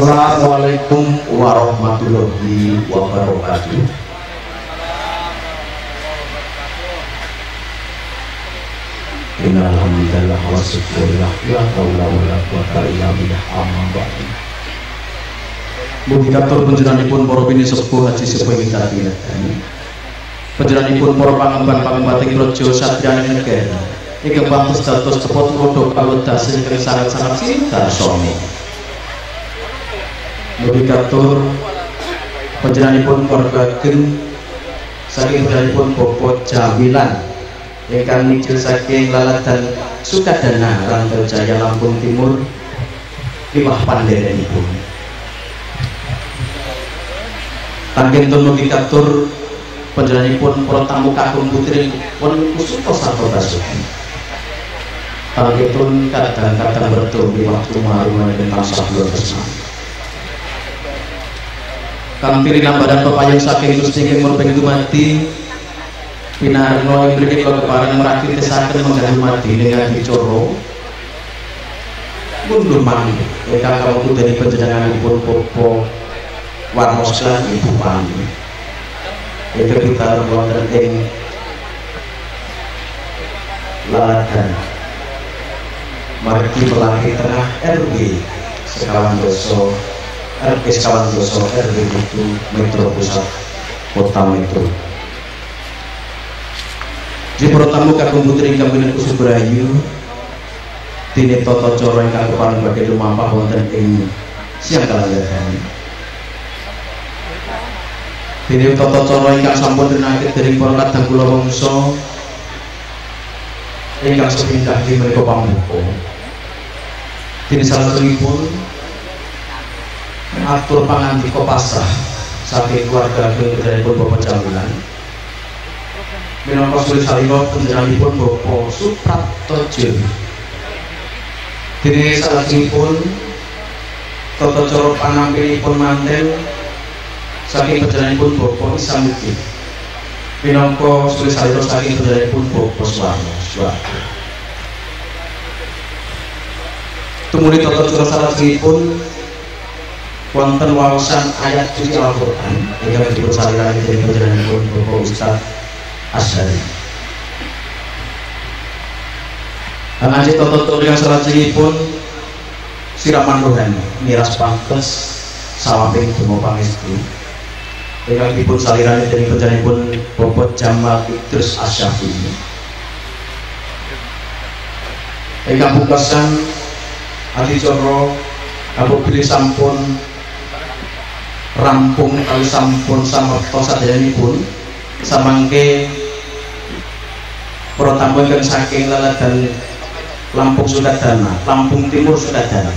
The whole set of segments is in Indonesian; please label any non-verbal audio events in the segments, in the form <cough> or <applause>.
Assalamualaikum warahmatullahi wabarakatuh. Innalhamdulillah wa syukurillah. La hawla wa la quwata illa billah. Amma ba'du. Mugi katur panjenenganipun para bini sepuh haji sepuh ing kadinatani Panjenenganipun para pangemban pangembating raja satriyaning negara. Ingkang pantes dados cepot kodhok aludase ingkang sangat-sangat cinta sami Katur panjenenganipun wargaken saking panjenenganipun Bapak Jamilan ingkang micil saking lalatan Sukadana Rantau Jaya Lampung Timur liwah panderenipun. Tanggen mugi katur panjenenganipun para tamu kakung putri pun kusuto sarta basuki. Tanggen kadang-kadang bertemu di waktu maru menawi tansah kula pirinan badan pepayung saking ingkang murbeng dumati Pinarno beri kalau keparang merakit tesakan mengganggu mati dengan dicoro mundur mami mereka kamu itu dari penjenangan pun popo warmoslan ibu pami itu kita wonten ing laladan. Margi melaki tengah RW sekawan doso RW sekawan doso RW itu metro pusat kota metro. Di tamu kakung putri ingkang minangka Subrayu Dini toto coro ingkang kepareng badhe lumampah wonten ing siang kalanggahan Dini toto coro ingkang sampun rinakit dari para kadang kula wangsa ingkang sepindah di menika pambuka. Dini salajengipun atur pangandika pasrah saking keluarga kemudianipun Bapak Jamilan minangka sulit salino penjenenganipun Bapak Supraptojo dene salajengipun tata cara panampilipun manten saking penjenenganipun Bapak Isamuddin minangka sulit salino saking penjenenganipun Bapak Suwarno Suwarno. Tumuli tata cara salajengipun wonten wawasan ayat suci Al-Qur'an. Ingkang dipun salirani dening panjenenganipun Bapak Ustaz Asyari Ngaji toto yang pun siraman rohani miras pantes sawaping temu pangestu. Ingkang dipun salirani dening panjenenganipun Bapak Jamal Idrus Asyafi'i ingkang pungkasan Adicara Abu Bilih sampun rampung kali sampun samerta sadanipun samangke para tamu ingkang saking laladan Lampung Sukadana, Lampung Timur Sukadana.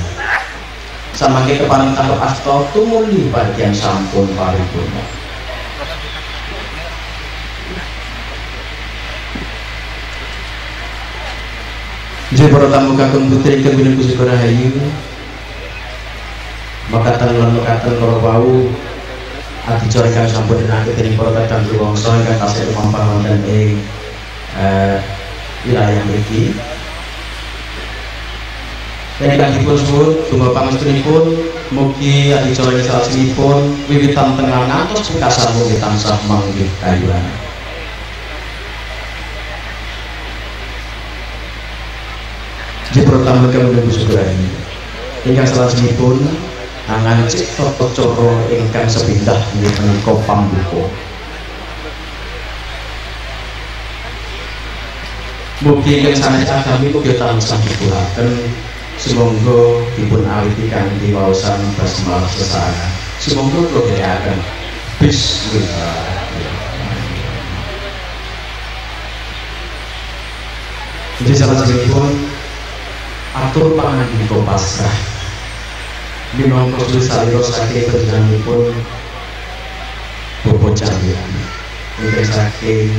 Samangke kepareng tangkep asta tumuli bagian sampun paripurna. Jadi para tamu kakung putri ingkang bina Makatan lan makatan loro wau adicara ingkang sampun dinanti dening para kadang ruwangsa ingkang tasih lumampah wonten ing eh, wilayah mriki. Ingkang dipun suwun dumpa pangestunipun mugi adicara salajengipun wiwitan tengah ngantos pungkasan mugi tansah manggih kayuhan. Di pertama kami menunggu syukur ini. Ingkang salajengipun angan cipta coro ingkang sepindah di menika pambuka. Mugi ingkang sanes agami mugi tansah dipulaken sumangga dipun awiti kanthi waosan basmalah sesana. Sumangga kula dherekaken bismillah Jadi salah pun atur pangandika pasrah minangka salira saking panjenenganipun Bapak Cahyan ingkang saking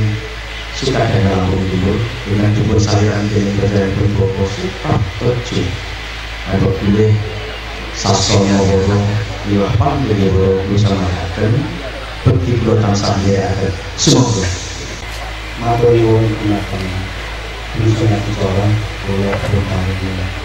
Sukadana Lampung Timur. Dengan dipun saliran dening panjenenganipun Bapak Supraptojo apabila sasana woro liwah pamilih bisa mengatakan bekti kula tansah nggih semoga matur nuwun gunakan bisa ngatur kula perlu pamilih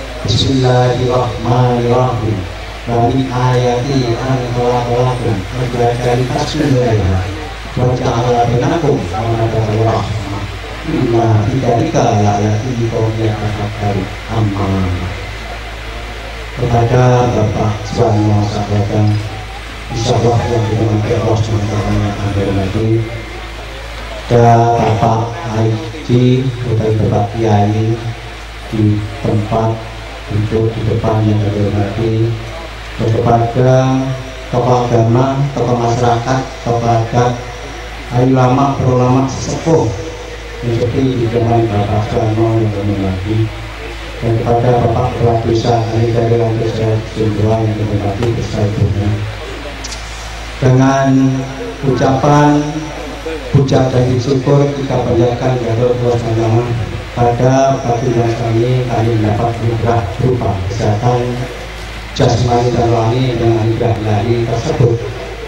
Bismillahirrahmanirrahim. Wa min ayati an khalaqalakum tasmilayha Wa ja'ala binakum Wa madara rahmah Inna bidalika la'ayati Qawmiya tafakkaru Amma Kepada Bapak Subhanahu Sahabat Insya Allah yang dimiliki Allah SWT yang ada lagi dan Bapak Haji Bapak Bapak Kiai di tempat untuk di depan yang dihormati kepada tokoh agama, tokoh masyarakat, adat, ulama, perulama sesepuh seperti di zaman Bapak Soekarno yang dihormati dan kepada Bapak Kepala Desa Ali dari Saya Jumlah yang dihormati beserta ibunya. Dengan ucapan puja dan syukur kita panjatkan kepada Allah Subhanahu pada pagi ini kami mendapat anugerah berupa kesehatan jasmani dan rohani dengan anugerah ilahi tersebut.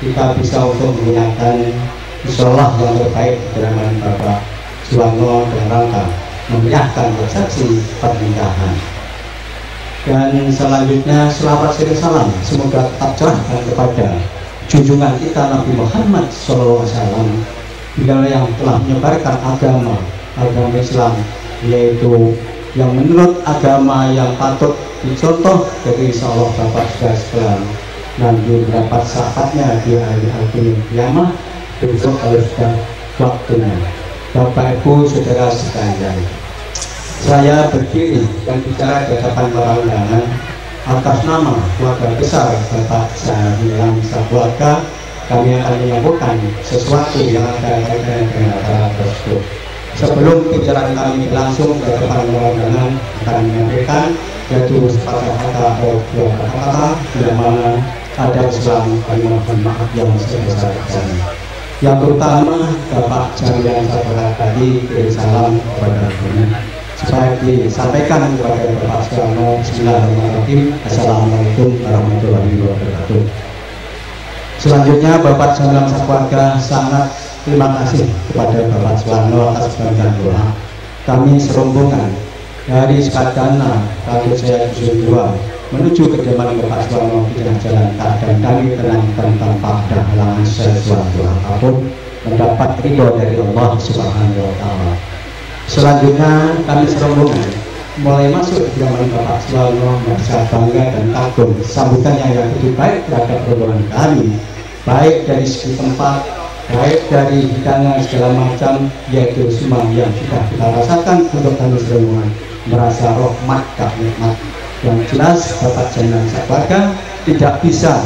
Kita bisa untuk menggunakan insyaallah yang terbaik dalam Bapak Suwarno dan rangka menyahkan resepsi pernikahan. Dan selanjutnya selamat sering salam. Semoga tetap cerahkan kepada junjungan kita Nabi Muhammad SAW beliau yang telah menyebarkan agama agama Islam yaitu yang menurut agama yang patut dicontoh dari Allah Bapak sudah sekalian nanti mendapat saatnya di hari akhir kiamat besok harus sudah waktunya. Bapak Ibu Saudara sekalian saya berdiri dan bicara di hadapan para undangan atas nama keluarga besar Bapak saya bilang keluarga kami akan menyambutkan sesuatu yang ada dengan acara tersebut sebelum pembicaraan kami langsung ke depan undangan akan menyampaikan yaitu sepatah kata atau kata-kata yang mana ada Islam kami mohon maaf yang sebesar-besarnya yang pertama Bapak Jamilan Sabara tadi kirim salam kepada kami supaya disampaikan kepada Bapak Soekarno Bismillahirrahmanirrahim. Assalamualaikum warahmatullahi wabarakatuh. Selanjutnya Bapak Jamilan Sabara sangat Terima kasih kepada Bapak Soekarno atas bantuan doa. Kami serombongan dari Sekadana, kami saya dua menuju ke kediaman Bapak Soekarno di jalan dan kami tenang tanpa ada halangan sesuatu apa pun mendapat ridho dari Allah Subhanahu Wa Taala. Selanjutnya kami serombongan mulai masuk ke kediaman Bapak Soekarno merasa bangga dan kagum sambutan yang lebih baik terhadap rombongan kami baik dari segi tempat baik dari hidangan segala macam yaitu semua yang sudah kita rasakan untuk kami semua merasa rahmat dan nikmat yang jelas Bapak Jenderal Sabaka tidak bisa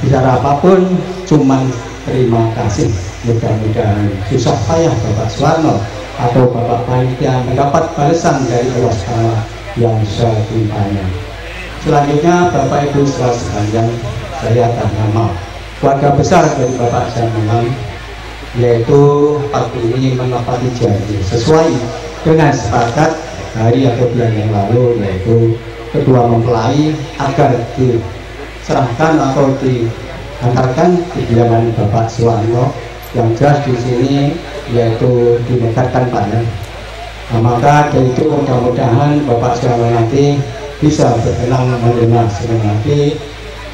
bicara apa pun cuman terima kasih. Mudah-mudahan susah payah Bapak Suwarno atau Bapak Panitia mendapat balasan dari Allah Taala yang setimpanya selanjutnya Bapak Ibu saudara sekalian saya akan nama keluarga besar dari Bapak Jamal yaitu pagi ini menepati janji sesuai dengan sepakat hari atau bulan yang lalu yaitu kedua mempelai agar diserahkan atau diantarkan di kediaman Bapak Suwarno yang jelas di sini yaitu dinegarakan pada nah, maka dari itu mudah-mudahan Bapak Suwarno nanti bisa berkenan menerima hati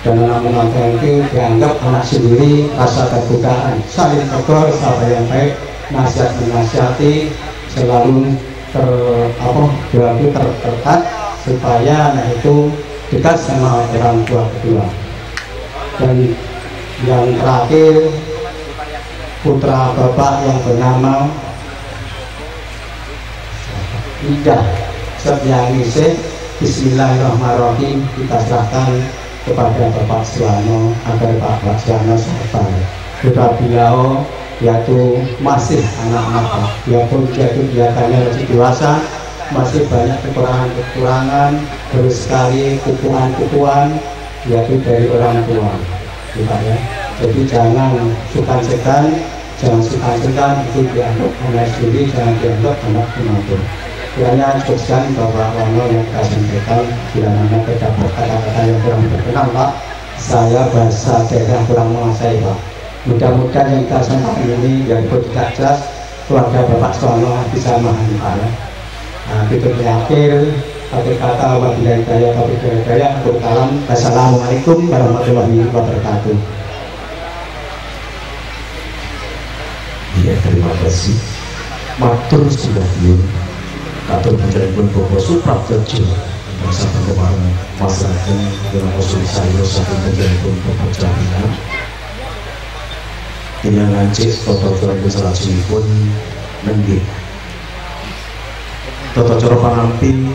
dan anak menonton itu dianggap anak sendiri rasa kebukaan saling tegur sahabat yang baik nasihat menasihati selalu ter apa berarti terdekat supaya anak itu dekat sama orang tua kedua. Dan yang terakhir putra bapak yang bernama Ida. Setianisih Bismillahirrahmanirrahim kita serahkan kepada Bapak Suwano agar Bapak Suwano sabar sudah beliau yaitu masih anak-anak biarpun dia itu kelihatannya masih dewasa masih banyak kekurangan-kekurangan terus sekali kukuan-kukuan yaitu dari orang tua. Kita ya. Jadi jangan sukan-sekan jangan sukan-sekan itu dianggap anak sendiri jangan dianggap anak pengatur kiranya sekali bahwa Wano yang saya sampaikan bila mana terdapat kata-kata yang kurang berkenan Pak saya bahasa daerah kurang menguasai Pak. Mudah-mudahan yang kita sampaikan ini yang tidak jelas keluarga Bapak Sono bisa memahami Pak ya. Nah, itu terakhir akhir kata wabillahi hidayah wabillahi hidayah aku kalam Assalamualaikum warahmatullahi wabarakatuh. Iya terima kasih. Matur sudah yun Katur menjadi pun Bobo Supraptejo Masa kemarin Masyarakat dengan usul saya Satu menjadi pun Jaminan Dengan ngancik Toto Joran Salasi pun Nenggit Toto Coro Pangampi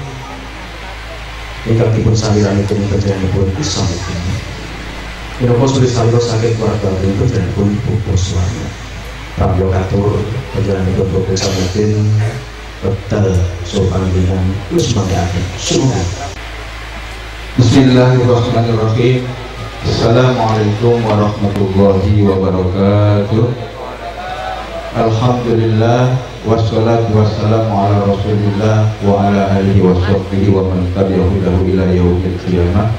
Ingkang dipun saliran itu Penjalanipun Islam itu. Minapa sulit saliro sakit keluarga itu Penjalanipun Bobo Suwarno Rabyo Katur perjalanan itu berbisa bekal sopan bilang wis mangkane sunnah Bismillahirrahmanirrahim. Assalamualaikum warahmatullahi wabarakatuh. Alhamdulillah wassalatu wassalamu ala rasulillah wa ala alihi wa sahbihi wa man tabi'ahu lahu ila yawmi qiyamah.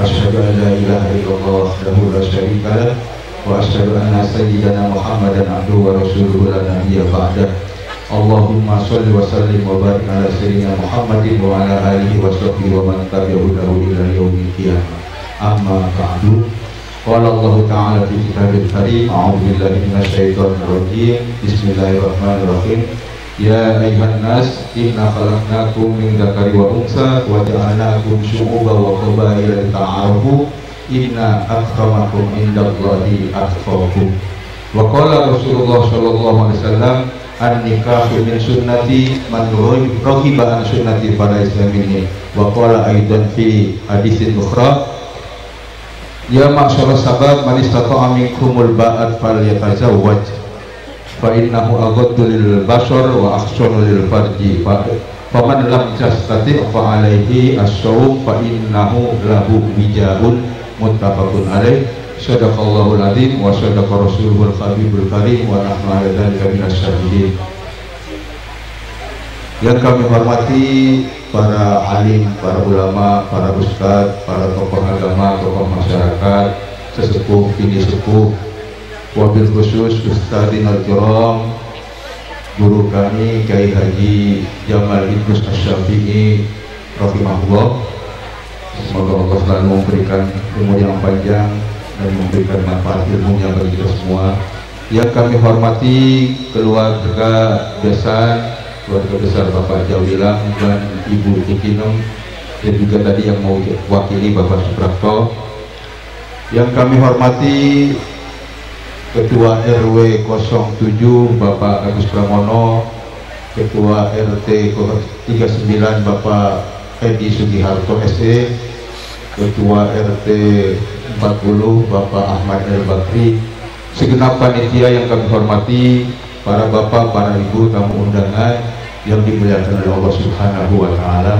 Asyadu an la ilaha illallah wahdahu la syarika lah wa asyadu anna sayyidana Muhammadan abduhu wa rasuluhu la nabiya ba'dah. Allahumma salli wa sallim wa barik ala sayyidina Muhammadin wa ala alihi wa sahbihi wa man tabi'ahu ila yaumil qiyamah. Amma ba'du. Qala Allah Ta'ala fi kitabil karim, a'udzu billahi minasyaitonir rajim. Bismillahirrahmanirrahim. Ya ayyuhan nas, inna khalaqnakum min dzakari wa unsa wa ja'alnakum syu'uban wa qabaila lita'arafu. Inna akramakum indallahi atqakum. Wa qala Rasulullah sallallahu alaihi wasallam an nikahu min sunnati man raghiba an sunnati pada Islam ini. Wa qala aidan fi hadisin ukhra. Ya ma'syara sabab man istata'a minkumul ba'at falyatazawwaj. Fa innahu aghaddu lil basar wa ahsanu lil farji. Fa faman lam yastati fa alaihi as-sawm fa innahu lahu bijahun muttafaqun alaih sadaqallahul azim wa sadaqa rasuluhul habibul karim wa nahnu ala dzalika minas syahidin yang kami hormati para alim, para ulama, para ustadz, para tokoh agama, tokoh masyarakat, sesepuh, kini sepuh, wabil khusus Ustadzin al-Kiram, guru kami Kiai Haji Jamal Idrus Asyafi'i, rahimahullah, Semoga Allah selalu memberikan ilmu yang panjang dan memberikan manfaat ilmunya bagi kita semua. Yang kami hormati keluarga besan, keluarga besar Bapak Jawilang dan Ibu Tikinum dan juga tadi yang mau wakili Bapak Suprapto. Yang kami hormati Ketua RW 07 Bapak Agus Pramono, Ketua RT 39 Bapak Edi Sugiharto SE, Ketua RT 40 Bapak Ahmad El Bakri segenap panitia yang kami hormati para bapak, para ibu, tamu undangan yang dimuliakan oleh Allah Subhanahu wa taala.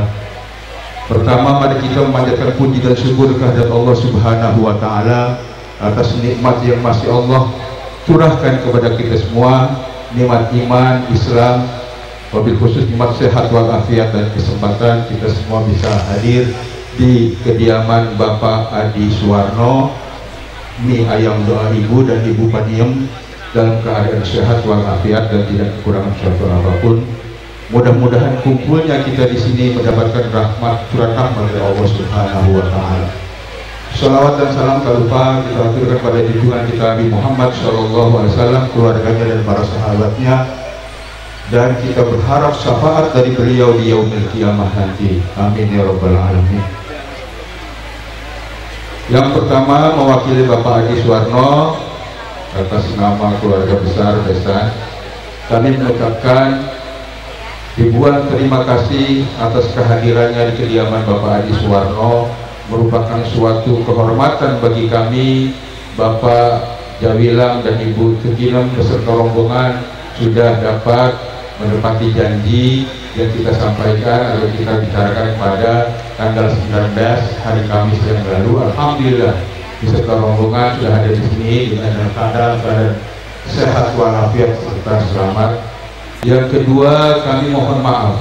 Pertama mari kita memanjatkan puji dan syukur kehadirat Allah Subhanahu wa taala atas nikmat yang masih Allah curahkan kepada kita semua, nikmat iman, Islam, wabil khusus nikmat sehat walafiat dan kesempatan kita semua bisa hadir di kediaman Bapak Adi Suwarno mie ayam doa ibu dan ibu Paniem dalam keadaan sehat walafiat dan tidak kekurangan suatu apa pun mudah-mudahan kumpulnya kita di sini mendapatkan rahmat curah dari Allah Subhanahu wa taala Salawat dan salam tak lupa kita aturkan pada junjungan kita Nabi Muhammad Shallallahu Alaihi Wasallam, keluarganya dan para sahabatnya, dan kita berharap syafaat dari beliau di yaumil kiamah nanti. Amin ya rabbal alamin. Yang pertama mewakili Bapak Adi Suwarno atas nama keluarga besar desa. Kami mengucapkan ribuan terima kasih atas kehadirannya di kediaman Bapak Adi Suwarno. Merupakan suatu kehormatan bagi kami Bapak Jawilang dan Ibu Teginem beserta rombongan sudah dapat menepati janji yang kita sampaikan atau kita bicarakan pada tanggal 19 hari Kamis yang lalu. Alhamdulillah beserta rombongan sudah ada di sini dengan dalam keadaan sehat walafiat serta selamat. Yang kedua kami mohon maaf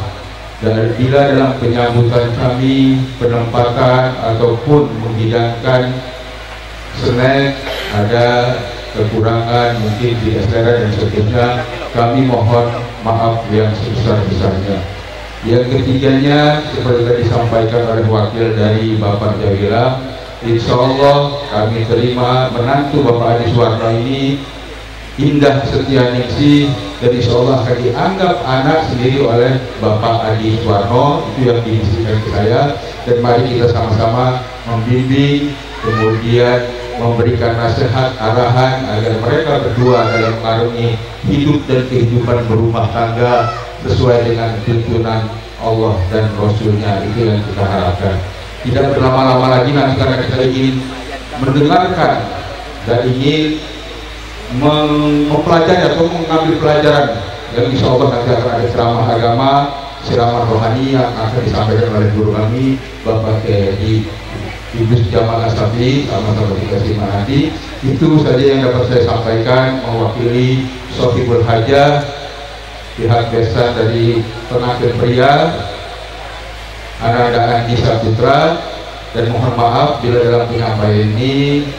dan bila dalam penyambutan kami penempatan ataupun menghidangkan snack ada kekurangan mungkin di SDR dan seterusnya kami mohon maaf yang sebesar-besarnya yang ketiganya seperti tadi disampaikan oleh wakil dari Bapak Jawila Insya Allah kami terima menantu Bapak Adi Suwarno ini Indah Setia Ningsi dan insya Allah akan dianggap anak sendiri oleh Bapak Adi Suwarno itu yang diisikan ke saya. Dan mari kita sama-sama membimbing kemudian memberikan nasihat arahan agar mereka berdua dalam mengarungi hidup dan kehidupan berumah tangga sesuai dengan tuntunan Allah dan Rasulnya. Itu yang kita harapkan. Tidak berlama-lama lagi nanti karena kita ingin mendengarkan dan ingin mempelajari atau mengambil pelajaran yang insya Allah nanti akan ada ceramah agama ceramah rohani yang akan disampaikan oleh guru kami Bapak Kiai Ibu Jamal Asafi sama-sama dikasih nanti itu saja yang dapat saya sampaikan mewakili Sofibul Hajah pihak desa dari Penakir Pria anak-anak Andi Saputra dan mohon maaf bila dalam penyampaian ini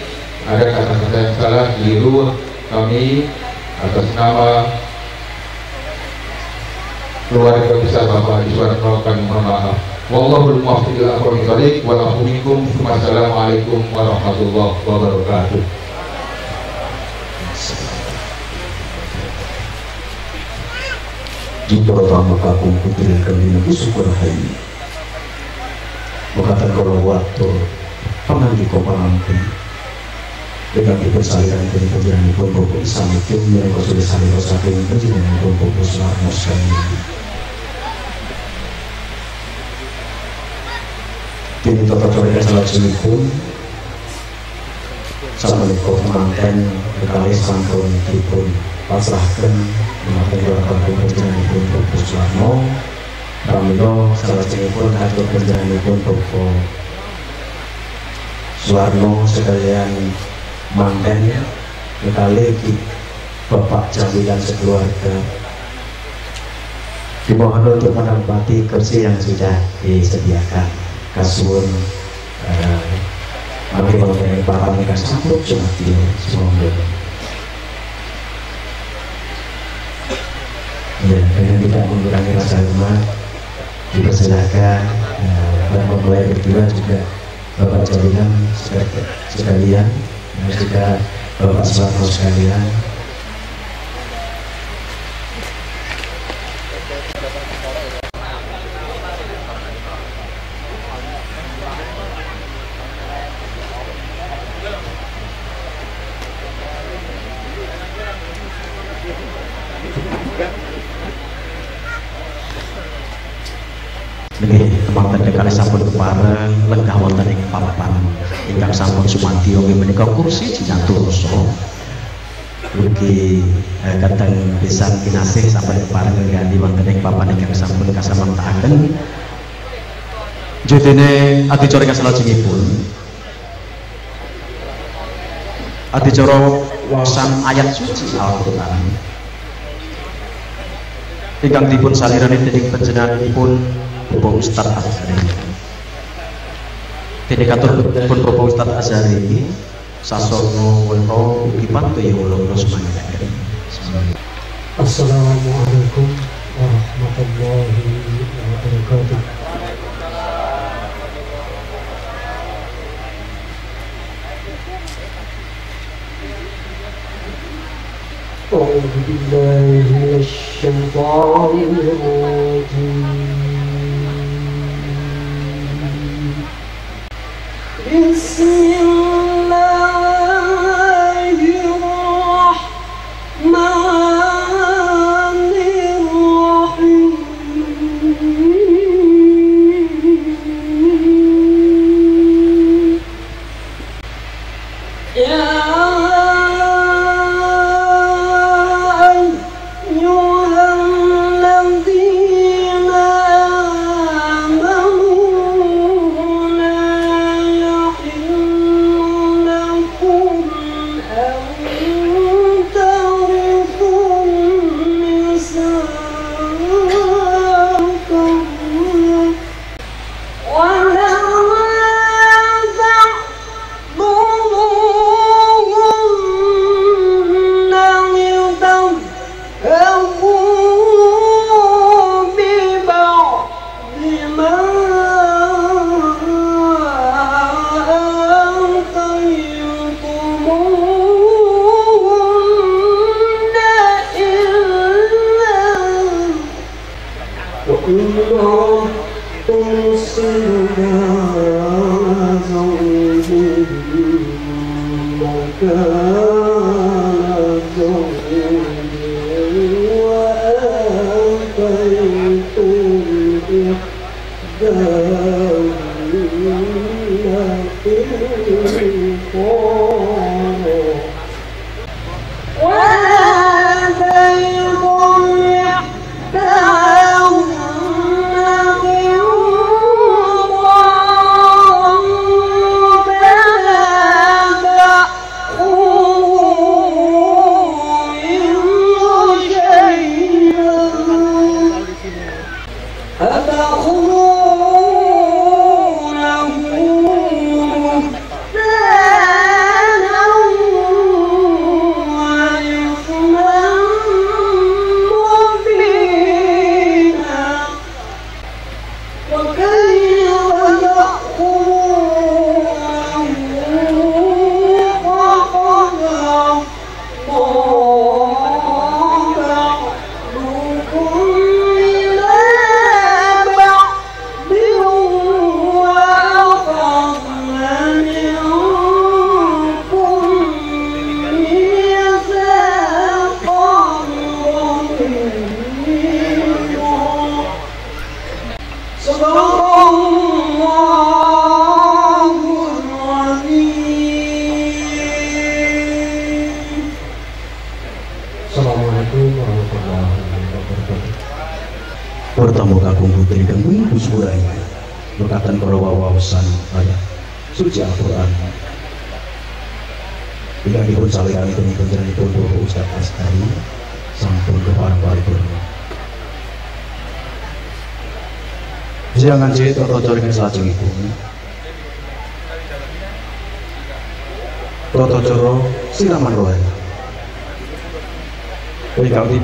ada kata-kata yang salah keliru kami atas nama keluarga besar Bapak Adi Suwarno kami mohon maaf. Wallahul muwaffiq ila warahmatullahi wabarakatuh. Pertama kakung putri kami nabi syukur hari Berkata kalau waktu Penganti kau pengantin dengan dipersalikan dari penjiran pun buku Islam itu mereka sudah saling saking penjiran pun buku selama sekali kini tetap mereka salah pun mereka manten berkali santun pun pasrahkan memakai gerakan pun penjiran pun buku selama Pramilo salah sini pun atur penjiran pun buku Suwarno sekalian mantennya kita lagi bapak jaminan sekeluarga dimohon untuk menempati kursi yang sudah disediakan kasur uh, mari mengenai bapak mereka sambut cuma dia semoga ya dengan tidak mengurangi rasa hormat dipersilakan uh, dan memulai berdua juga. Bapak jaminan sekalian dan juga Bapak Soeharto sekalian Nggih, kali sampun kepareng lenggah wonten ing papan ingkang sampun sumanti inggih menika kursi Jinatursa. Ugi eh, kateng pisan kinasih sampun kepareng ngganti wonten ing papan ingkang sampun kasamangtaaken. Jodene adicara ingkang salajengipun adicara wasan ayat suci Al-Qur'an. Ingkang dipun salirani dening panjenenganipun Bapak Ustadz Azhari Dene katur pun Bapak Ustadz Azhari Sasono Wento Ugi Pantu Yolo Rosmanyakan Assalamualaikum warahmatullahi wabarakatuh أعوذ بالله من الشيطان الرجيم بسم الله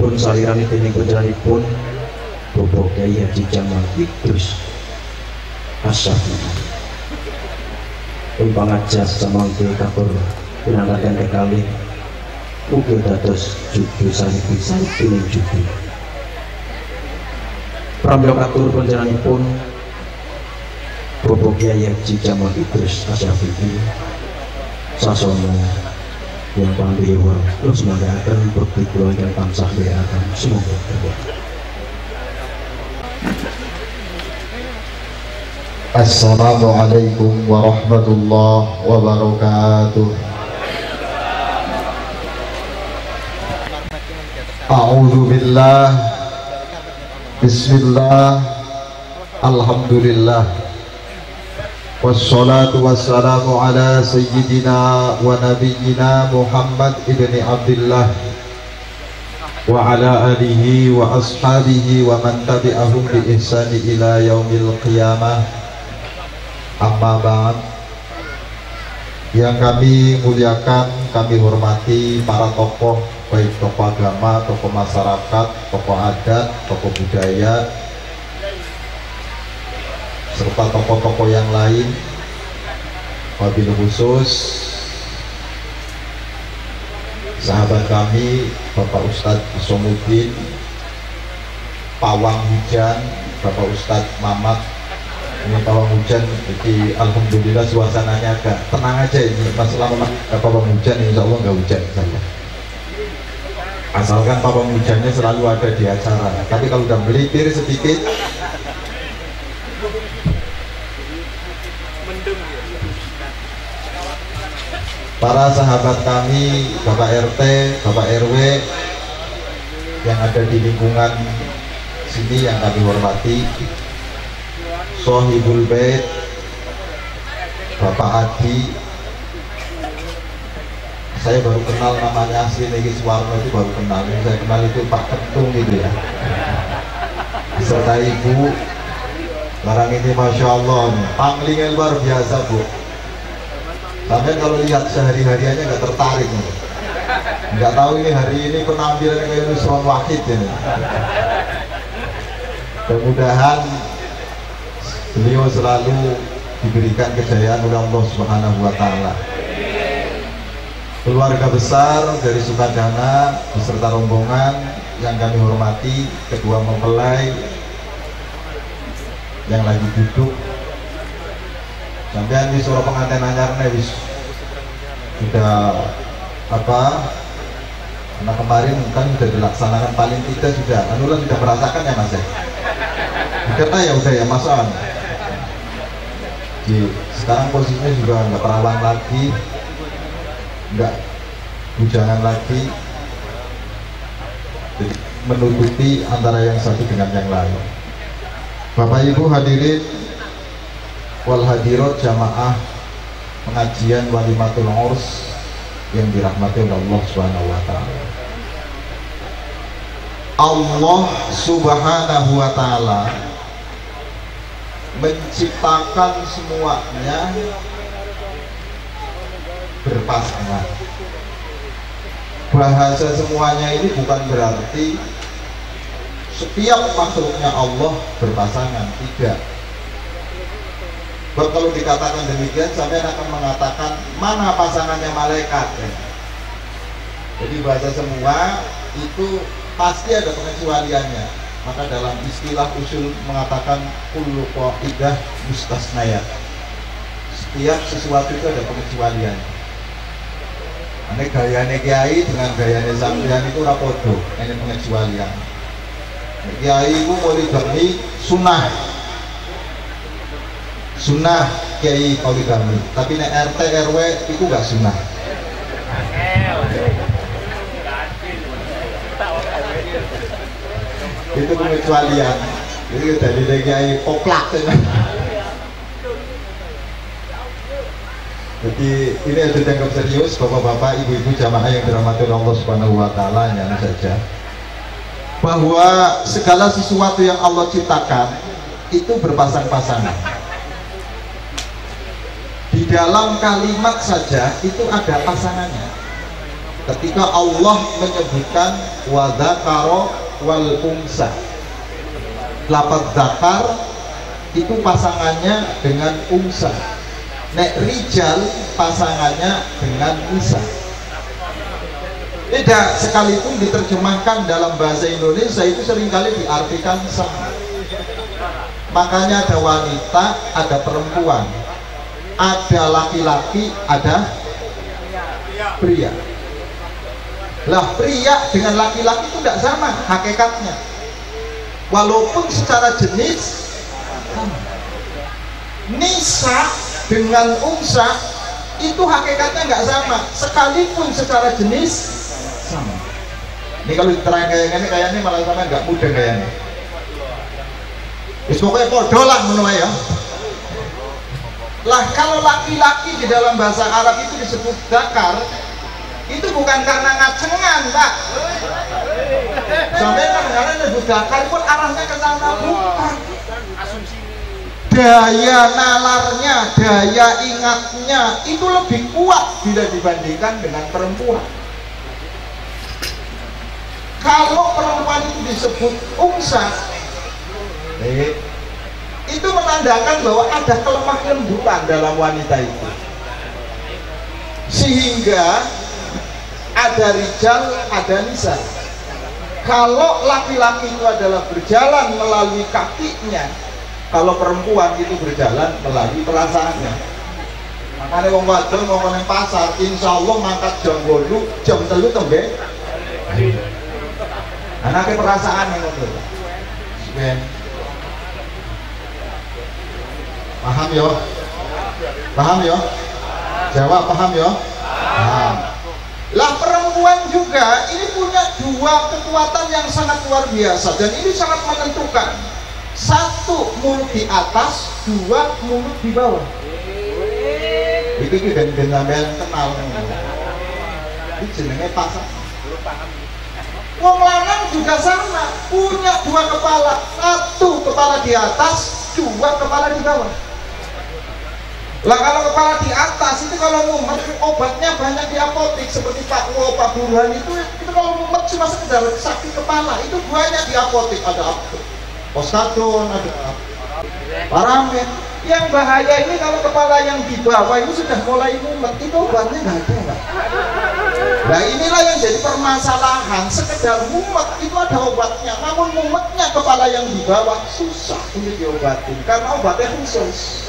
Dipun saliran itu ing penjelasanipun Bapak Kyai Haji Jamal Idrus Asyafi. Ing pangajas samangke kapur pinangkatan kekali Ugi dados judu salibi salibi ing judu Pramila katur panjenenganipun Bapak Kyai Haji Jamal Idrus Asyafi. Sasono yang pandewa terus mengadakan bukti keluarga tansah akan semoga. Terbaik. Assalamualaikum warahmatullahi wabarakatuh. A'udzu billah. Bismillah. Alhamdulillah Wa nabiyyina Muhammad ibni Abdullah wa ala alihi wa ashabihi wa man tabi'ahum bi ihsani ila yaumil qiyamah. Amma ba'd. Yang kami muliakan kami hormati para tokoh baik tokoh agama, tokoh masyarakat, tokoh adat, tokoh budaya serta tokoh-tokoh yang lain. Wabil khusus sahabat kami Bapak Ustadz Somuddin Pawang Hujan Bapak Ustadz Mamat. Ini pawang hujan jadi Alhamdulillah suasananya agak tenang aja ini. Masalah pawang hujan insya Allah nggak hujan saya asalkan pawang hujannya selalu ada di acara. Tapi kalau udah melipir sedikit para sahabat kami Bapak RT, Bapak RW yang ada di lingkungan sini yang kami hormati Sohibul Bait Bapak Adi. Saya baru kenal namanya asli Negi Suwarno itu baru kenal. Yang saya kenal itu Pak Kentung gitu ya. Beserta ibu barang ini Masya Allah panglingnya luar biasa bu Sampai kalau lihat sehari-hariannya nggak tertarik nih. Nggak tahu ini hari ini penampilan kayak Nusron Wahid ini. Mudah-mudahan beliau selalu diberikan kejayaan oleh Allah Subhanahu wa taala. Keluarga besar dari Sukadana beserta rombongan yang kami hormati, kedua mempelai yang lagi duduk sampai di suruh pengantin anyarnya wis. Sudah apa karena kemarin kan sudah dilaksanakan paling tidak sudah anulah sudah merasakan ya mas ya? Karena ya udah ya mas On Jadi sekarang posisinya juga nggak perawan lagi, nggak bujangan lagi, menutupi antara yang satu dengan yang lain. Bapak Ibu hadirin wal hadirat jamaah pengajian walimatul urs yang dirahmati oleh Allah Subhanahu wa taala. Allah Subhanahu wa taala menciptakan semuanya berpasangan. Bahasa semuanya ini bukan berarti setiap makhluknya Allah berpasangan, tidak. Sebab kalau dikatakan demikian, sampai akan mengatakan mana pasangannya malaikat. Ya? Jadi bahasa semua itu pasti ada pengecualiannya. Maka dalam istilah usul mengatakan kullu qaidah mustasnaya. Setiap sesuatu itu ada pengecualian. Ini gayanya kiai dengan gayanya sampean itu rapodo, ini pengecualian. Kiai itu poligami sunnah, sunnah kiai poligami tapi nek RT RW itu gak sunnah. Itu pengecualian itu dari kiai poplak. Jadi ini harus dianggap serius bapak-bapak ibu-ibu jamaah yang dirahmati Allah subhanahu wa ta'ala yang saja. Bahwa segala sesuatu yang Allah ciptakan itu berpasang-pasangan dalam kalimat saja itu ada pasangannya. Ketika Allah menyebutkan wadakaro wal unsa. Lapat zakar itu pasangannya dengan unsa. Nek rijal pasangannya dengan nisa tidak sekalipun diterjemahkan dalam bahasa Indonesia itu sering kali diartikan sama. Makanya ada wanita ada perempuan ada laki-laki, ada pria. Lah pria dengan laki-laki itu tidak sama hakikatnya. Walaupun secara jenis Nisa dengan unsa itu hakikatnya nggak sama, sekalipun secara jenis sama. Ini kalau diterang kayak gini, kayaknya malah sama nggak mudah kayaknya. Wis pokoknya podo lah menurut ya. Lah kalau laki-laki di dalam bahasa Arab itu disebut dakar, itu bukan karena ngacengan, Pak. Sampai kadang-kadang disebut dakar pun arahnya ke sana bukan. Daya nalarnya, daya ingatnya itu lebih kuat bila dibandingkan dengan perempuan. Kalau perempuan itu disebut ungsa, eh, itu menandakan bahwa ada kelemah lembutan dalam wanita itu. Sehingga ada rijal, ada nisa. Kalau laki-laki itu adalah berjalan melalui kakinya kalau perempuan itu berjalan melalui perasaannya. Makanya wong wadon mau nang pasar insya Allah mangkat jam bolu jam telu tembe anaknya perasaan yang ngono paham ya paham ya jawab paham ya paham. Lah perempuan juga ini punya dua kekuatan yang sangat luar biasa dan ini sangat menentukan. Satu mulut di atas dua mulut di bawah. Itu juga ben sampean kenal. Ini jenenge pasang Wong lanang juga sama punya dua kepala. Satu kepala di atas dua kepala di bawah lah kalau kepala di atas itu kalau mumet obatnya banyak di apotek seperti Pak Wo, Pak Burhan itu itu kalau mumet cuma sekedar sakit kepala itu banyak di apotek ada Posadon, ada paramen. Yang bahaya ini kalau kepala yang di bawah itu sudah mulai mumet itu obatnya nggak ada. Nah inilah yang jadi permasalahan sekedar mumet itu ada obatnya namun mumetnya kepala yang di bawah susah untuk diobatin karena obatnya khusus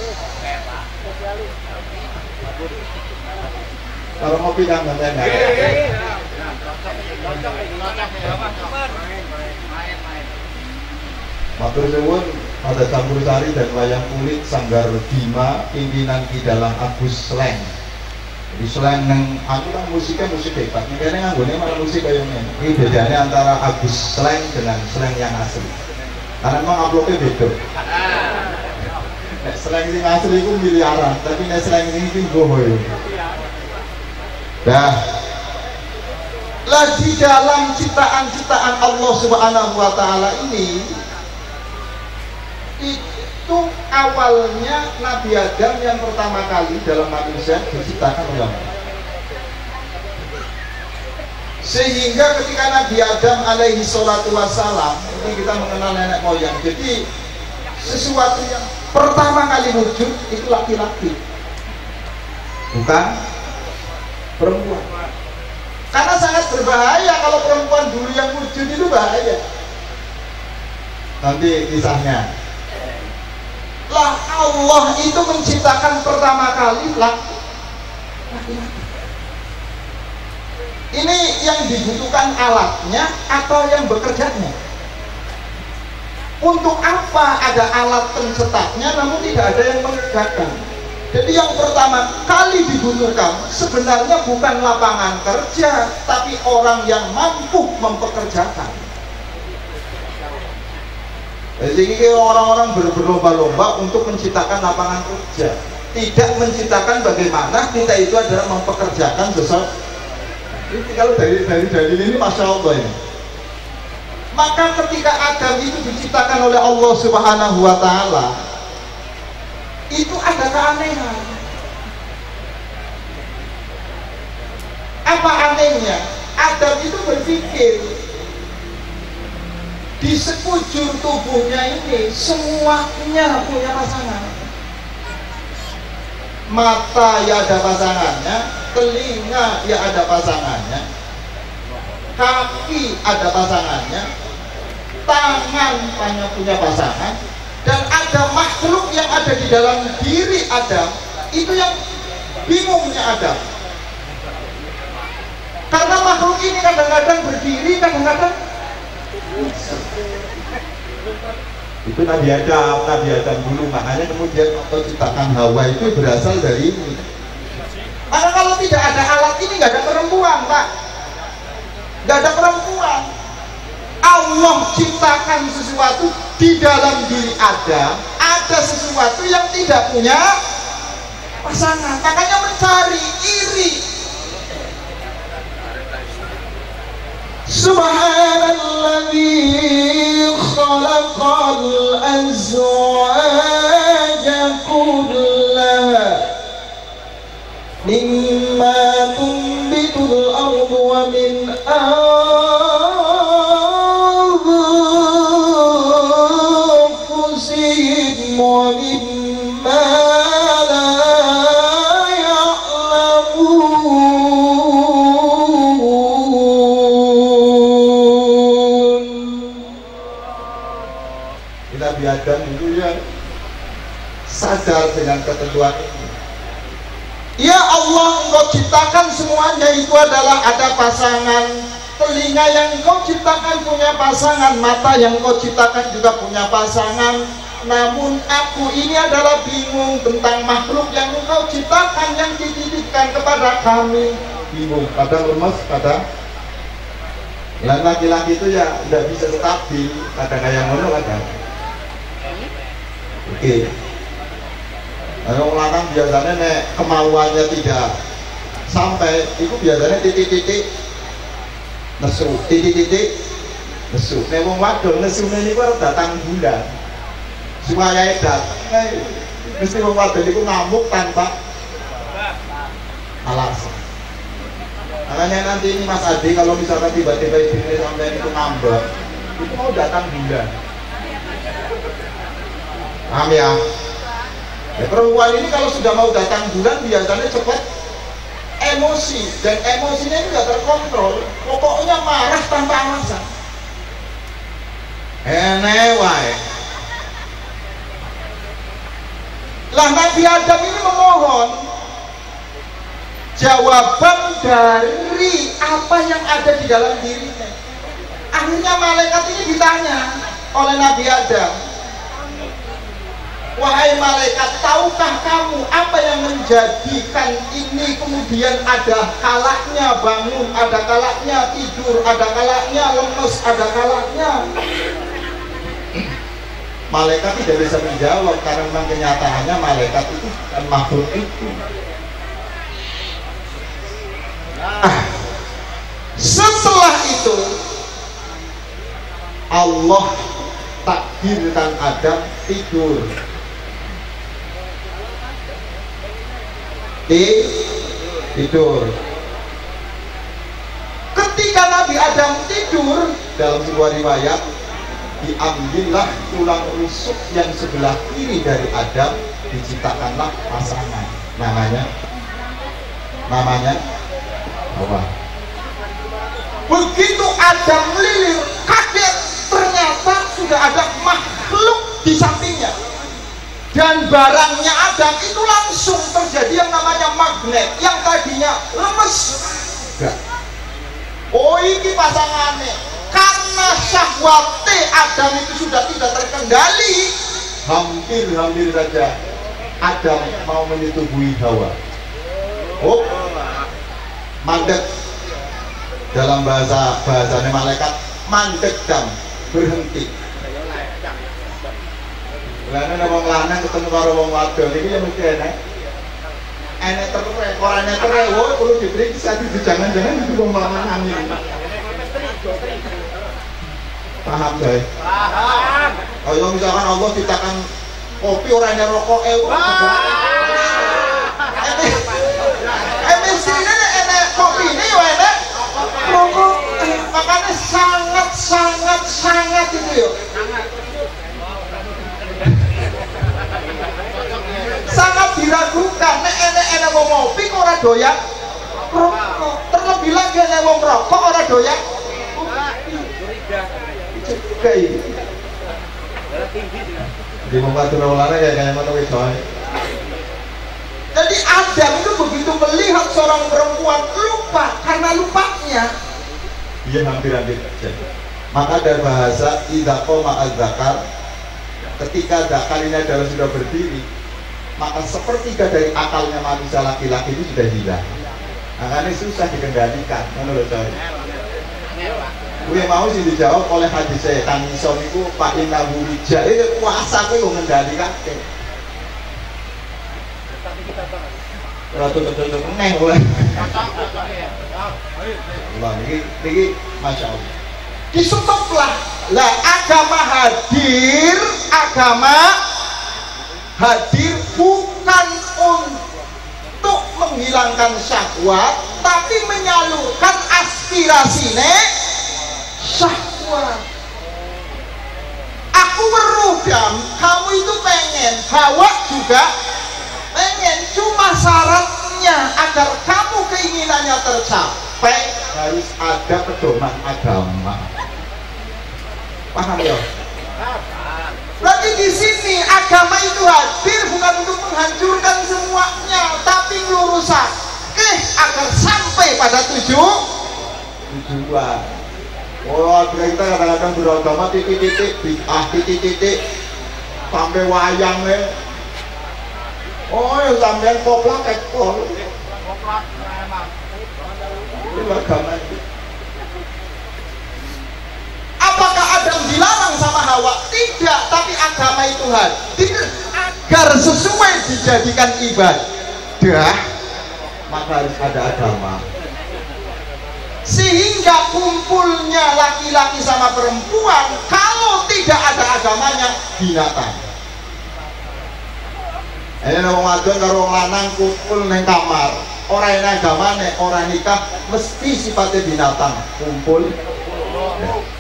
kalau mau pindah nggak enggak Matur suwun pada campur sari dan wayang kulit Sanggar Bima pimpinan di dalam Agus Sleng di Sleng neng aku kan musiknya musik hebat. Ini kayaknya nganggone malah musik kayak ini. Ini bedanya antara Agus Sleng dengan Sleng yang asli. Karena memang uploadnya beda. Nek Sleng yang asli itu miliaran tapi nek Sleng ini itu bohong Nah, lah di dalam ciptaan-ciptaan Allah Subhanahu wa taala ini itu awalnya Nabi Adam yang pertama kali dalam manusia diciptakan oleh. Sehingga ketika Nabi Adam alaihi salatu wassalam ini kita mengenal nenek moyang. Jadi sesuatu yang pertama kali wujud itu laki-laki. Bukan perempuan. Karena sangat berbahaya kalau perempuan dulu yang wujud itu bahaya. Nanti kisahnya lah Allah itu menciptakan pertama kali ini yang dibutuhkan alatnya atau yang bekerjanya untuk apa ada alat pencetaknya namun tidak ada yang mengerjakan jadi yang pertama kali dibutuhkan sebenarnya bukan lapangan kerja tapi orang yang mampu mempekerjakan jadi orang-orang berlomba-lomba untuk menciptakan lapangan kerja, tidak menciptakan bagaimana kita itu adalah mempekerjakan sesuatu. Ini kalau dari dari dalil ini masya Allah ini. Maka ketika Adam itu diciptakan oleh Allah Subhanahu Wa Taala, itu ada keanehan. Apa anehnya? Adam itu berpikir di sekujur tubuhnya ini semuanya punya pasangan mata ya ada pasangannya telinga ya ada pasangannya kaki ada pasangannya tangan punya pasangan dan ada makhluk yang ada di dalam diri Adam itu yang bingungnya Adam. Karena makhluk ini kadang-kadang berdiri kadang-kadang itu Nabi Adam, Nabi Adam dulu. Makanya kemudian Allah ciptakan Hawa itu berasal dari ini. Karena kalau tidak ada alat ini nggak ada perempuan Pak. Nggak ada perempuan Allah ciptakan sesuatu di dalam diri Adam ada sesuatu yang tidak punya pasangan. Makanya mencari iri. Subhanalladzi khalaqal azwaja kullaha mimma tumbitul ardu wa min ardu sadar dengan ketentuan ini. Ya Allah engkau ciptakan semuanya. Itu adalah ada pasangan. Telinga yang engkau ciptakan punya pasangan. Mata yang engkau ciptakan juga punya pasangan. Namun aku ini adalah bingung tentang makhluk yang engkau ciptakan Yang dititipkan kepada kami. Bingung, kadang lemas, kadang yang laki-laki itu ya tidak bisa stabil kadang kayak ngono kadang oke Kalau lanang biasanya nek kemauannya tidak sampai, itu biasanya titik-titik nesu, titik-titik nesu. Nek wong wadon ini kok datang bulan. Supaya datang, mesti wong wadon itu ngamuk tanpa alasan. Makanya nanti ini Mas Adi kalau misalkan tiba-tiba istrinya sampai itu ngambek, itu mau datang bulan. Paham ya? Perempuan ini kalau sudah mau datang bulan biasanya cepat emosi. Dan emosinya ini nggak terkontrol. Pokoknya marah tanpa alasan. Ene wae. Lah Nabi Adam ini memohon jawaban dari apa yang ada di dalam dirinya. Akhirnya malaikat ini ditanya oleh Nabi Adam Wahai malaikat, tahukah kamu apa yang menjadikan ini kemudian ada kalaknya bangun, ada kalaknya tidur, ada kalaknya lemes, ada kalaknya Malaikat tidak bisa menjawab karena memang kenyataannya malaikat itu bukan makhluk itu. Nah, setelah itu Allah takdirkan Adam tidur tidur. Ketika Nabi Adam tidur dalam sebuah riwayat diambillah tulang rusuk yang sebelah kiri dari Adam diciptakanlah pasangan. Namanya? Namanya? Apa? Begitu Adam lilir kaget ternyata sudah ada makhluk di sampingnya dan barangnya Adam itu langsung terjadi yang namanya magnet yang tadinya lemes. Enggak oh ini pasangannya. Karena syahwate Adam itu sudah tidak terkendali. Hampir-hampir saja Adam mau menyetubuhi Hawa. Oh. Mandek. Dalam bahasa bahasanya malaikat mandek dam berhenti Ada wong lanang ketemu karo wong wadon iki ya mesti enak. Enak terus ora enak terus wo perlu diberi satu jangan-jangan itu wong lanang angin. Paham guys? Paham. Kalau misalkan Allah ciptakan kopi orang yang rokok eh Emisinya enak kopi ini ya enak rokok makanya sangat sangat sangat itu ya sangat diragukan. Nek enek-enek wong ngopi kok ora doyan rokok. Terlebih lagi enek wong rokok ora doyan juga ini di membantu ya kayak mana wis jadi Adam itu begitu melihat seorang perempuan lupa karena lupanya iya hampir-hampir maka ada bahasa idako ma'adzakar ketika zakar ini adalah sudah berdiri maka sepertiga dari akalnya manusia laki-laki itu sudah hilang. Makanya susah dikendalikan menurut saya gue mau sih dijawab oleh hadis saya Kang Ison itu Pak Inabu Wija itu kuasa gue mengendalikan Ratu tutup neh boleh. Allah ini ini masya Allah. Disutuplah lah agama hadir agama hadir bukan untuk menghilangkan syahwat tapi menyalurkan aspirasi ne syahwat. Aku weruh kamu itu pengen hawa juga. Pengen cuma syaratnya agar kamu keinginannya tercapai. Harus ada pedoman agama. Paham ya Berarti di sini agama itu hadir bukan untuk menghancurkan semuanya, tapi meluruskan eh agar sampai pada tujuh tujuan. Oh, kita kadang-kadang beragama titik-titik, ah titik-titik sampai wayang ya. Oh, yang sampai koplak ekor. Itu agama itu. Apakah Adam dilarang sama Hawa? Tidak, tapi agama itu hadir agar sesuai dijadikan ibadah, maka harus ada agama. Sehingga kumpulnya laki-laki sama perempuan, kalau tidak ada agamanya, binatang. Ini wong wadon karo wong lanang kumpul neng kamar. Orang yang agamane, orang nikah mesti sifatnya binatang, kumpul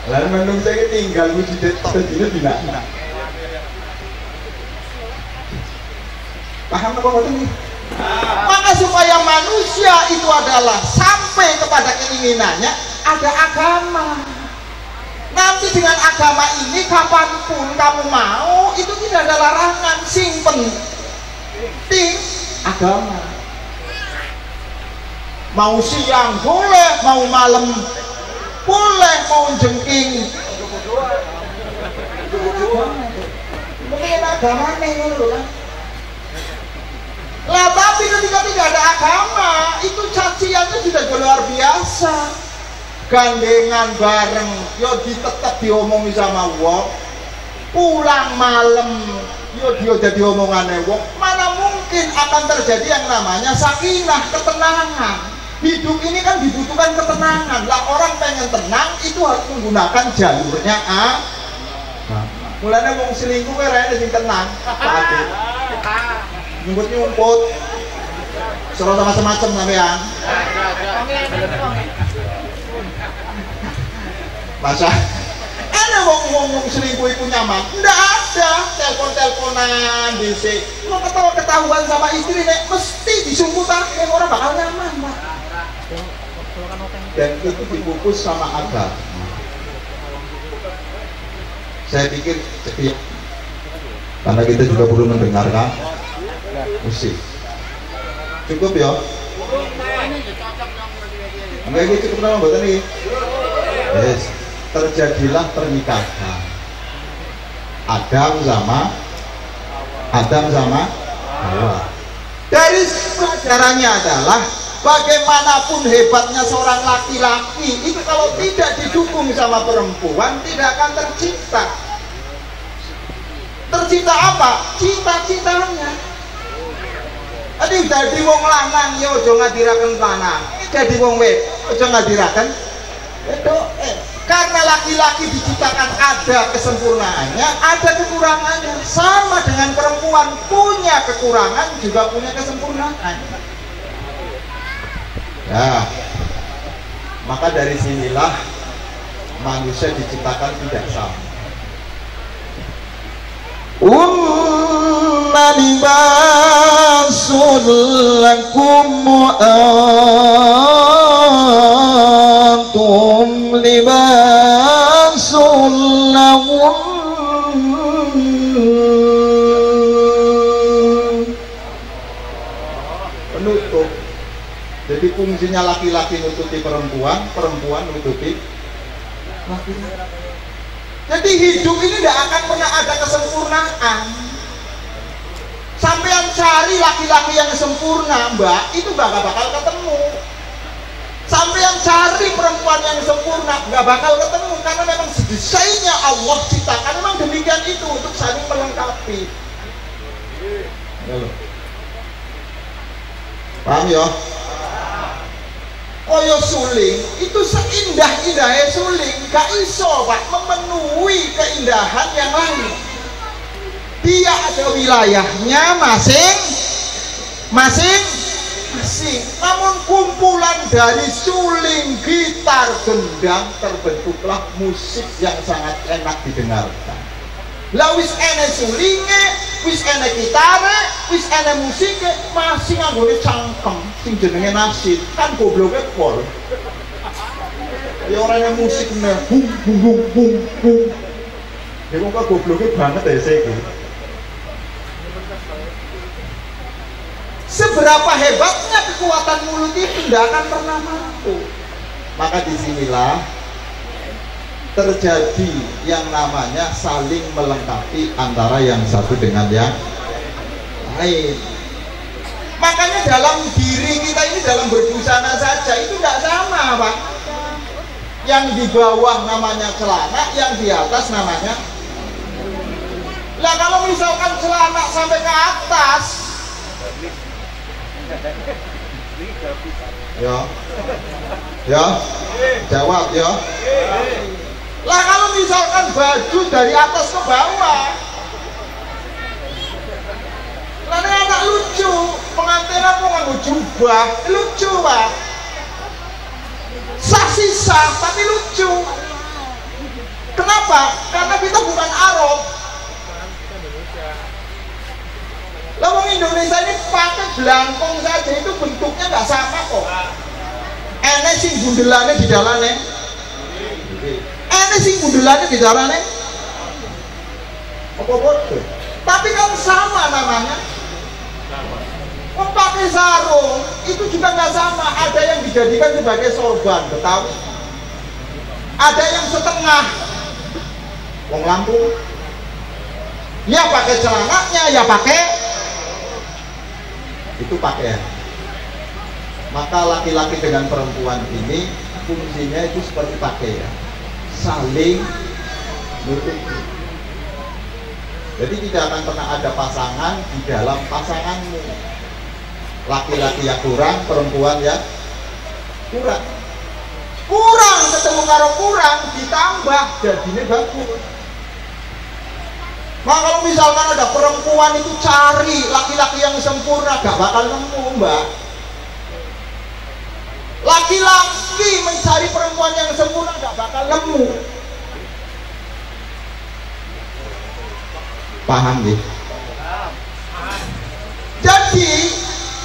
Lalu menung saya tinggal wujud terjadi tidak. Paham apa ini? Maka supaya manusia itu adalah sampai kepada keinginannya ada agama. Nanti dengan agama ini kapan pun kamu mau itu tidak ada larangan sing penting agama. Mau siang boleh, mau malam boleh mau jengking. Mungkin agama nih dulu kan lah tapi ketika tidak ada agama itu caciannya sudah luar biasa. Gandengan bareng yo ditetap diomongi sama wong. Pulang malam yo dia jadi omongannya wong. Mana mungkin akan terjadi yang namanya sakinah ketenangan hidup ini kan dibutuhkan ketenangan. Lah orang pengen tenang itu harus menggunakan jalurnya ah mulanya mau selingkuh kan sing tenang. Pasti nyumput nyumput suruh sama semacam sampean. Masa? Ada wong wong wong selingkuh itu nyaman? Ndak ada. Telepon teleponan di mau ketawa ketahuan sama istri nek mesti disumputan yang orang bakal nyaman dan itu dibungkus sama agama saya pikir ya, karena kita juga perlu mendengarkan. Musik cukup ya? Enggak gitu cukup nama buat ini. Yes. terjadilah pernikahan. Adam sama Adam sama Hawa. Dari pelajarannya adalah bagaimanapun hebatnya seorang laki-laki itu kalau tidak didukung sama perempuan tidak akan tercipta. Tercipta apa? cita-citanya. Jadi jadi wong lanang ya ojo ngadiraken lanang. Jadi wong wed ojo ngadiraken itu eh karena laki-laki diciptakan ada kesempurnaannya ada kekurangannya. Sama dengan perempuan punya kekurangan juga punya kesempurnaan Ya, maka dari sinilah manusia diciptakan tidak sama. Umma fungsinya laki-laki nutupi perempuan, perempuan nutupi laki-laki. Jadi hidup ini tidak akan pernah ada kesempurnaan. Sampai yang cari laki-laki yang sempurna, mbak, itu gak bakal ketemu. Sampai yang cari perempuan yang sempurna, gak bakal ketemu. Karena memang desainnya Allah ciptakan memang demikian itu untuk saling melengkapi. Paham ya? koyo suling itu seindah-indahnya suling. Gak iso pak memenuhi keindahan yang lain. Dia ada wilayahnya masing masing masing. Namun kumpulan dari suling gitar gendang terbentuklah musik yang sangat enak didengarkan lah wis ene sulinge wis ene gitare wis ene musike masih nganggone cangkem sing jenenge nasid kan gobloke pol ya orang yang musik nih bung bung bung bung bung ya kok gobloknya banget ya saya seberapa hebatnya kekuatan mulut itu tidak akan pernah mampu. Maka di sinilah terjadi yang namanya saling melengkapi antara yang satu dengan yang lain. Makanya dalam diri kita ini dalam berbusana saja itu tidak sama pak. Yang di bawah namanya celana yang di atas namanya. Lah kalau misalkan celana sampai ke atas. Ya. Ya. Jawab ya lah kalau misalkan baju dari atas ke bawah Lalu anak lucu, pengantin apa nganggo jubah, lucu pak. Sah sah tapi lucu. Kenapa? Karena kita bukan Arab. Lah Indonesia ini pakai belangkong saja itu bentuknya nggak sama kok. Enak sih bundelannya di dalamnya Ene sing bundelane di darane. Apa bodoh? Tapi kan sama namanya. Wong pakai sarung itu juga nggak sama. Ada yang dijadikan sebagai sorban, Betawi. Ada yang setengah. Wong Lampung. ya pakai celananya ya pakai itu pakaian maka laki-laki dengan perempuan ini fungsinya itu seperti pakaian saling nutupi jadi tidak akan pernah ada pasangan di dalam pasanganmu. Laki-laki yang kurang perempuan ya kurang. Kurang ketemu karo kurang ditambah jadinya bagus. Nah kalau misalkan ada perempuan itu cari laki-laki yang sempurna gak bakal nemu mbak Laki-laki mencari perempuan yang sempurna gak bakal nemu. Paham ya? Jadi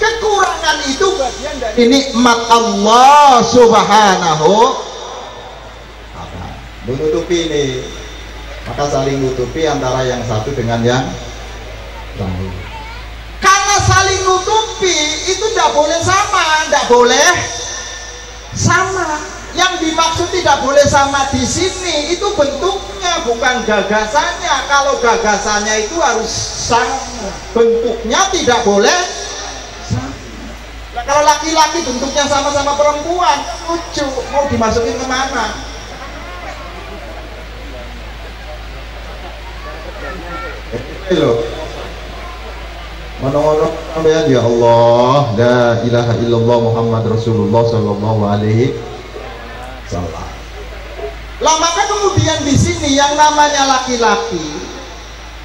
kekurangan itu bagian dari nikmat Allah subhanahu menutupi ini. Maka saling nutupi antara yang satu dengan yang lain. Karena saling nutupi itu tidak boleh sama tidak boleh sama yang dimaksud tidak boleh sama di sini itu bentuknya bukan gagasannya kalau gagasannya itu harus sama bentuknya tidak boleh Nah, kalau laki-laki bentuknya sama-sama perempuan, lucu, mau dimasukin ke mana? Halo. Mana-mana sampean ya Allah, la ilaha illallah Muhammad Rasulullah sallallahu alaihi wasallam. Lah maka kemudian di sini yang namanya laki-laki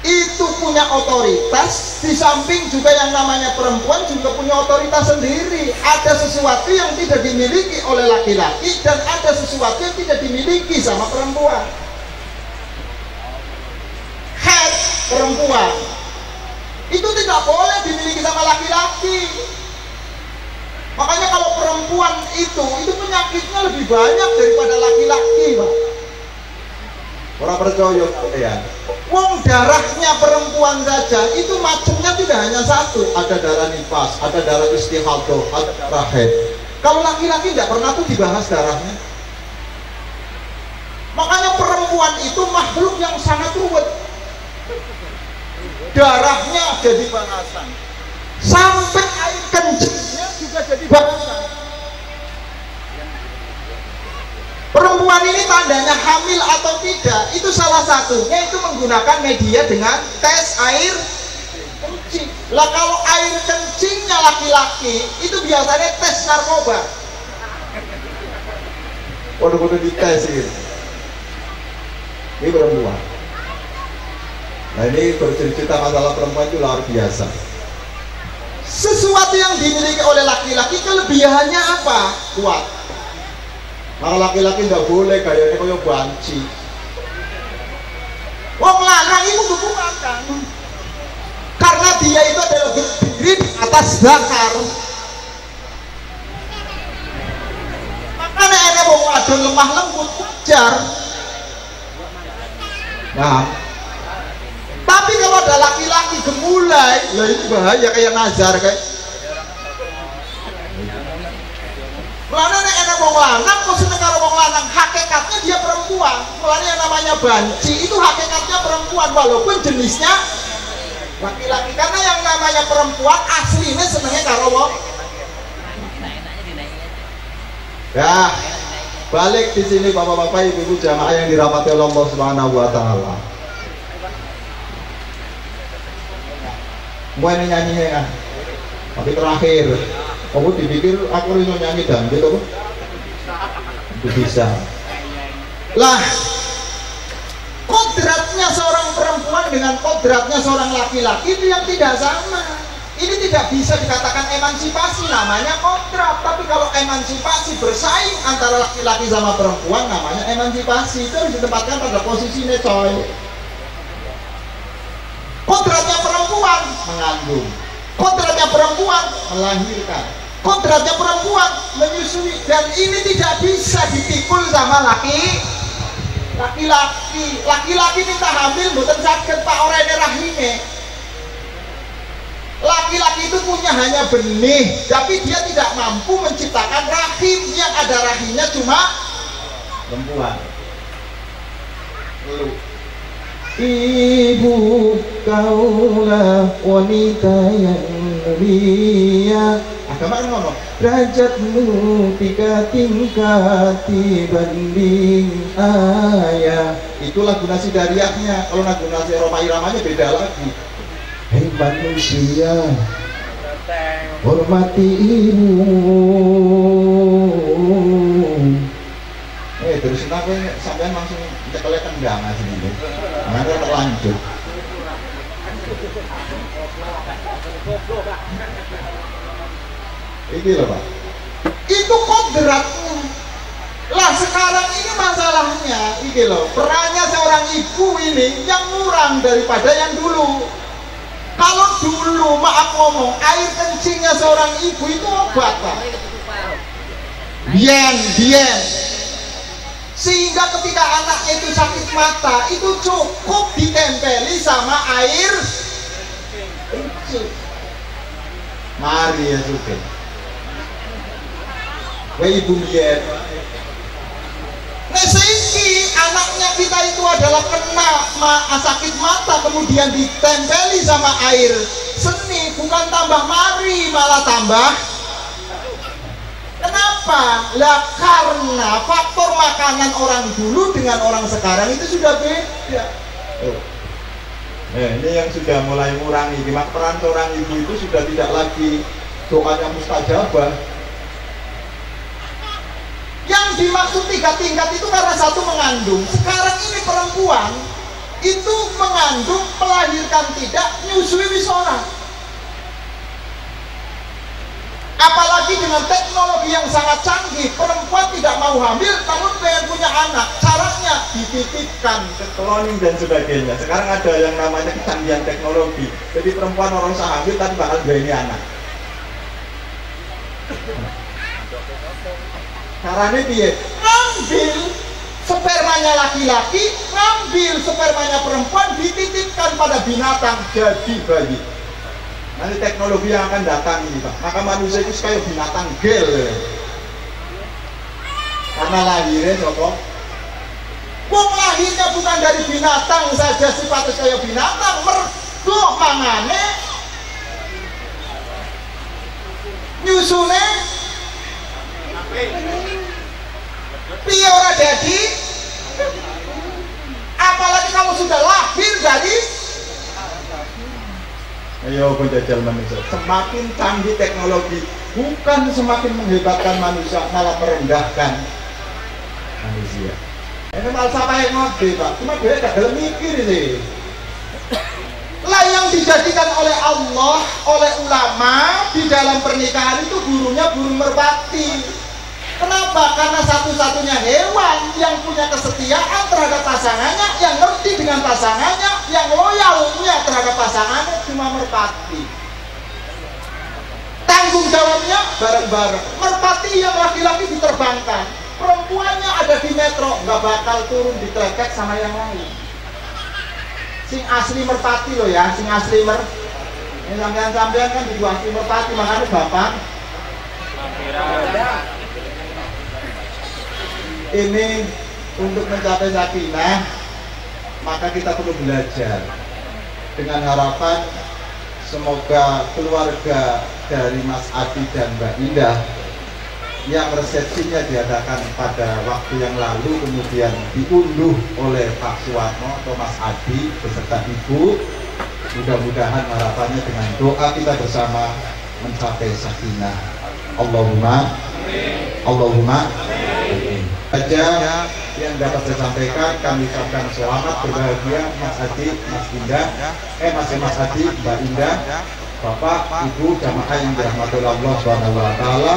itu punya otoritas di samping juga yang namanya perempuan juga punya otoritas sendiri. Ada sesuatu yang tidak dimiliki oleh laki-laki dan ada sesuatu yang tidak dimiliki sama perempuan. Head perempuan itu tidak boleh dimiliki sama laki-laki makanya kalau perempuan itu itu penyakitnya lebih banyak daripada laki-laki pak orang percaya ya Wong darahnya perempuan saja itu macamnya tidak hanya satu, ada darah nifas, ada darah istihadah, ada darah head. Kalau laki-laki tidak pernah tuh dibahas darahnya. Makanya perempuan itu makhluk yang sangat ruwet. Darahnya jadi bahasan. Sampai air kencingnya juga jadi bahasan. Perempuan ini tandanya hamil atau tidak itu salah satunya itu menggunakan media dengan tes air kencing. Lah kalau air kencingnya laki-laki itu biasanya tes narkoba. Waduh-waduh dites ini. Ini perempuan. Nah ini bercerita masalah perempuan itu luar biasa. Sesuatu yang dimiliki oleh laki-laki kelebihannya apa? Kuat Nah laki-laki nggak boleh gayanya kayak banci. Wong lanang itu kudu makan. Karena dia itu adalah berdiri di atas zakar. Makanya ada wong wadon lemah lembut wajar. Nah, tapi kalau ada laki-laki gemulai, lah itu bahaya kayak nazar kayak Mulane nek enak wong lanang kok seneng karo wong lanang, hakikatnya dia perempuan. Mulane yang namanya banci itu hakikatnya perempuan walaupun jenisnya laki-laki karena yang namanya perempuan aslinya senengnya karo wong. Ya, balik di sini bapak-bapak ibu-ibu jamaah yang dirapati Allah Subhanahu wa taala. Mau ini nyanyi ya, tapi terakhir kamu dipikir aku harus nyanyi dangdut apa? Bisa. Lah, kodratnya seorang perempuan dengan kodratnya seorang laki-laki itu yang tidak sama. Ini tidak bisa dikatakan emansipasi, namanya kodrat. Tapi kalau emansipasi bersaing antara laki-laki sama perempuan, namanya emansipasi. Itu harus ditempatkan pada posisinya coy. Kodratnya perempuan mengandung. Kodratnya perempuan melahirkan. Kodratnya perempuan menyusui. Dan ini tidak bisa dipikul sama laki. Laki-laki laki-laki minta hamil bukan sakit pak. Orang rahimnya laki-laki itu punya hanya benih tapi dia tidak mampu menciptakan rahim. Yang ada rahimnya cuma perempuan Ibu kaulah wanita yang mulia. Agama ngomong. Tiga tingkat dibanding ayah. Itu lagu nasi dariaknya. Kalau lagu nasi Roma Iramanya beda lagi. Hei manusia Hormati ibu. Eh terus kenapa sampean langsung cekelnya tendang aja gitu Karena terlanjut Ini loh Pak. Itu kodratnya. Lah sekarang ini masalahnya, ini loh, perannya seorang ibu ini yang kurang daripada yang dulu. Kalau dulu, maaf ngomong, air kencingnya seorang ibu itu obat Pak. Bien, bien. Sehingga ketika anaknya itu sakit mata, itu cukup ditempeli sama air. Mari ya sudah. Wah ibu biar. Nah sehingga anaknya kita itu adalah kena ma sakit mata kemudian ditempeli sama air seni bukan tambah mari malah tambah Kenapa? Lah karena faktor makanan orang dulu dengan orang sekarang itu sudah beda. Oh. Nah, ini yang sudah mulai mengurangi. Peran seorang ibu itu sudah tidak lagi doanya mustajabah, yang dimaksud tiga tingkat itu karena satu mengandung. Sekarang ini perempuan itu mengandung, melahirkan tidak, nyusui wisora. Apalagi dengan teknologi yang sangat canggih, perempuan tidak mau hamil, namun pengen punya anak. Caranya dititipkan ke cloning dan sebagainya. Sekarang ada yang namanya kecanggihan teknologi. Jadi perempuan orang usah hamil, tapi bakal ini anak. Caranya dia ngambil spermanya laki-laki, ngambil spermanya perempuan, dititipkan pada binatang jadi bayi. Nanti teknologi yang akan datang ini Pak. Maka manusia itu kayak binatang gel. Karena lahirnya Joko. Wong lahirnya bukan dari binatang saja sifatnya kayak binatang, mergo mangane nyusune Piye ora jadi? Apalagi kamu sudah lahir dari Ayo penjajal manusia. Semakin canggih teknologi, bukan semakin menghebatkan manusia, malah merendahkan manusia. Ini siapa yang ngerti, Pak? Cuma dia gak dalam mikir ini. Lah yang dijadikan oleh Allah, oleh ulama di dalam pernikahan itu gurunya burung merpati. Kenapa? Karena satu-satunya hewan yang punya kesetiaan terhadap pasangannya, yang ngerti dengan pasangannya, yang loyalnya terhadap pasangannya cuma merpati. Tanggung jawabnya bareng-bareng. Merpati yang laki-laki diterbangkan, perempuannya ada di metro, nggak bakal turun di treket sama yang lain. Sing asli merpati loh ya, sing asli mer. Ini sampean-sampean kan di merpati, makanya bapak ini untuk mencapai sakinah maka kita perlu belajar dengan harapan semoga keluarga dari Mas Adi dan Mbak Indah yang resepsinya diadakan pada waktu yang lalu kemudian diunduh oleh Pak Suwarno atau Mas Adi beserta Ibu. Mudah-mudahan harapannya dengan doa kita bersama mencapai sakinah. Allahumma Allahumma saja yang dapat saya sampaikan kami ucapkan selamat berbahagia Mas Adi, Mas Indah, eh Mas Mas Adi, Mbak Indah, Bapak, Ibu, jamaah yang dirahmati Allah Subhanahu wa taala,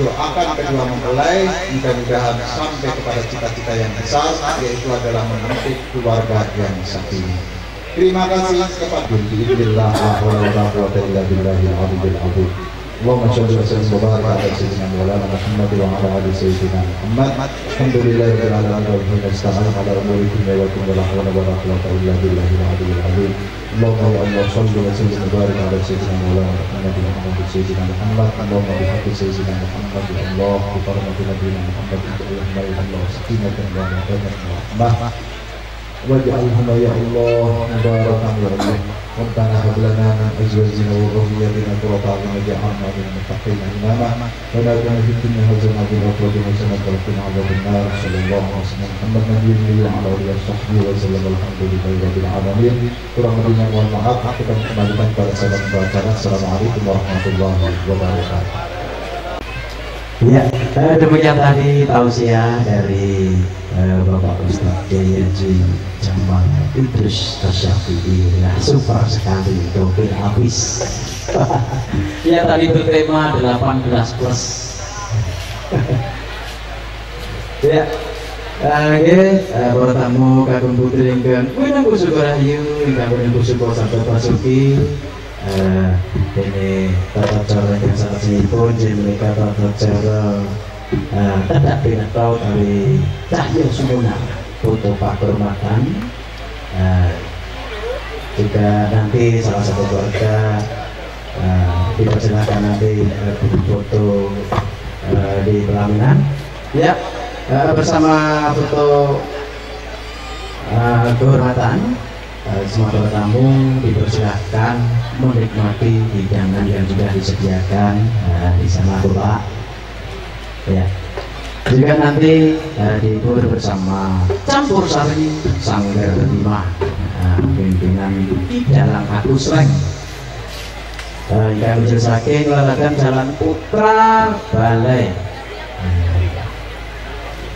doakan kedua mempelai mudah-mudahan sampai kepada cita-cita yang besar yaitu adalah membentuk keluarga yang sakinah. Terima kasih. Kepada Bismillah, اللهم صل وسلم وبارك على سيدنا مولانا محمد وعلى ال سيدنا محمد الحمد لله رب العالمين وبه نستعين على امور الدنيا والدين ولا حول ولا قوه الا بالله العلي العظيم اللهم يا الله صل وسلم وبارك على سيدنا مولانا محمد وعلى ال سيدنا محمد اللهم بحق سيدنا محمد يا الله بحرمه نبينا محمد اللهم يا الله سكينه وموده ورحمه واجعلهما يا الله مباركا يا الله ربنا هب لنا من ازواجنا وذرياتنا قرة اعين واجعلنا للمتقين اماما ولا كان في الدنيا حسنة وفي الاخرة حسنة وقنا عذاب النار صلى الله عليه وسلم محمد نبي وعلى اله وصحبه وسلم الحمد لله رب العالمين kurang lebihnya mohon maaf kita kembalikan kepada sahabat pembacaan Assalamualaikum warahmatullahi wabarakatuh Ya, eh, demikian tadi tausiah dari eh, Bapak Ustadz Kiai Haji Jamal Idrus Tasyafi'i. Nah, super sekali, dobel habis. <laughs> <laughs> ya tadi itu tema 18 plus. ya, Oke, eh, para tamu kakung putri ingkang winang kusuko rahayu ingkang winang kusuko sampai pasuki ini tata cara salah pun mereka tata cara eh, tidak pinatau dari cahyo sumuna foto pak kehormatan eh, juga nanti salah satu keluarga eh, dipersilakan nanti eh, foto eh, di pelaminan. Ya eh, bersama foto eh, kehormatan Eh, para tamu dipersilahkan menikmati hidangan yang sudah disediakan eh, di sana Bapak. Ya. Juga nanti eh, dihibur bersama campur sari sanggar lima eh, pimpinan dalam aku sreng eh, yang lalakan jalan putra balai